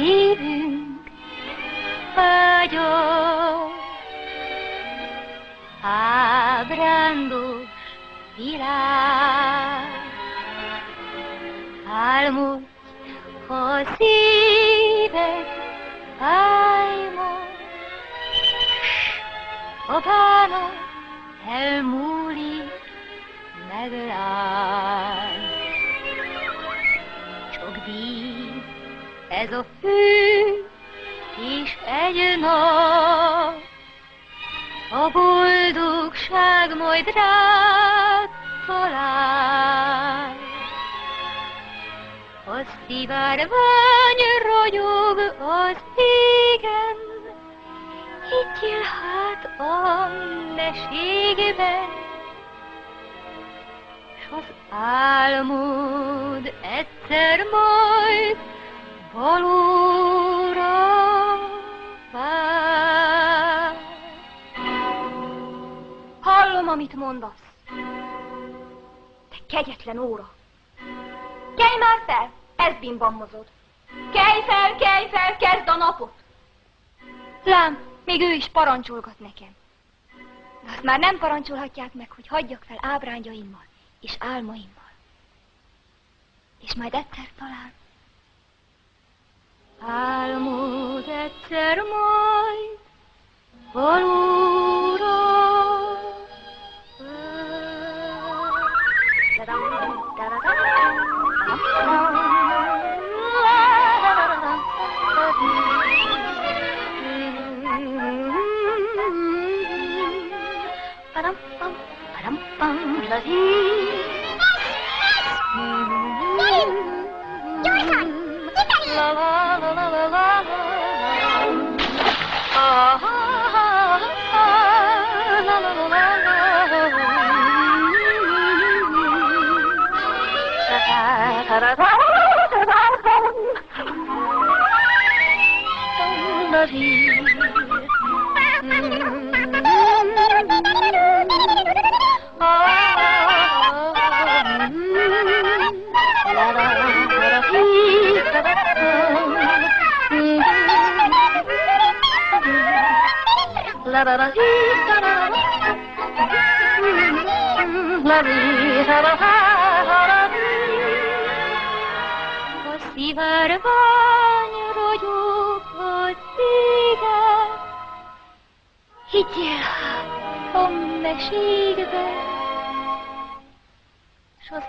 szívünk fagyott. Ábrándos világ, álmodj, ha szíved álmod, a bánat elmúlik, meglát. Ez a fű, és egy nap, a boldogság majd rád talál. A szivárvány ragyog az égen, higgyél hát a meségben, s az álmod egyszer majd vál. Hallom, amit mondasz. Te kegyetlen óra. Kelj már fel, ez bimbamozod. Kelj fel, kelj fel, kezd a napot. Lám, még ő is parancsolgat nekem. De azt már nem parancsolhatják meg, hogy hagyjak fel ábrányjaimmal és álmaimmal. És majd egyszer talán egyszer majd valóra Gyorsan! Kifelé! La la la la Love you. Ah, ah, ah, la la la la La la la la A szivárvány ragyog a szíven, higgyél hát a meségbe, s az